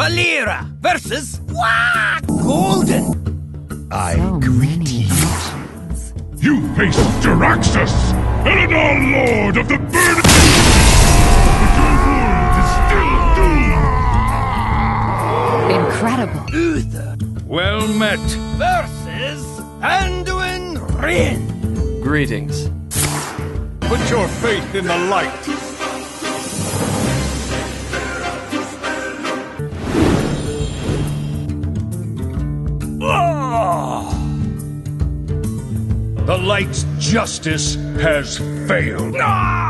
Valeera versus what? Gul'dan. I So greet you. You face Jaraxxus, Eredar Lord of the Burning... But your world is still doomed! Incredible. Uther Well met. versus Anduin Wrynn. Greetings. Put your faith in the light. The light's justice has failed. Ah!